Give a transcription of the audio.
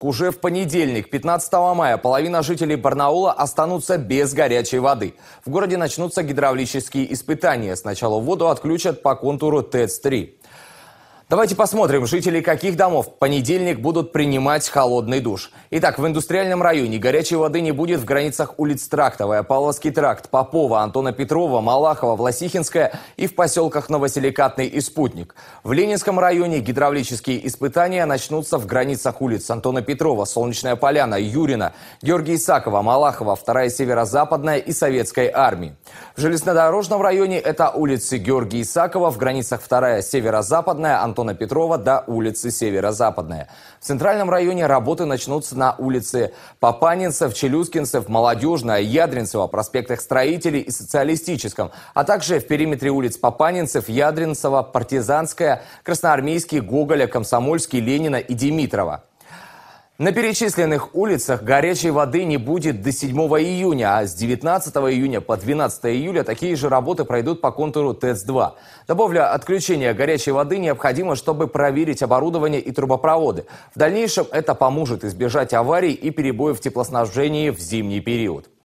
Уже в понедельник, 15 мая, половина жителей Барнаула останутся без горячей воды. В городе начнутся гидравлические испытания. Сначала воду отключат по контуру ТЭЦ-3. Давайте посмотрим, жители каких домов в понедельник будут принимать холодный душ. Итак, в индустриальном районе горячей воды не будет в границах улиц Трактовая, Павловский тракт, Попова, Антона Петрова, Малахова, Власихинская и в поселках Новоселикатный и Спутник. В Ленинском районе гидравлические испытания начнутся в границах улиц Антона Петрова, Солнечная Поляна, Юрина, Георгия Исакова, Малахова, Вторая Северо-Западная и Советской армии. В железнодорожном районе это улицы Георгия Исакова, в границах Вторая Северо-Западная, Антона Петрова до улицы Северо-Западная. В центральном районе работы начнутся на улице Папанинцев, Челюскинцев, Молодежная, Ядринцева, проспектах Строителей и Социалистическом, а также в периметре улиц Папанинцев, Ядринцева, Партизанская, Красноармейский, Гоголя, Комсомольский, Ленина и Димитрова. На перечисленных улицах горячей воды не будет до 7 июня, а с 19 июня по 12 июля такие же работы пройдут по контуру ТЭЦ-2. Добавлю, отключение горячей воды необходимо, чтобы проверить оборудование и трубопроводы. В дальнейшем это поможет избежать аварий и перебоев в теплоснабжении в зимний период.